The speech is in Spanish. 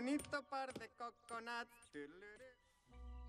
bonito par de coconuts.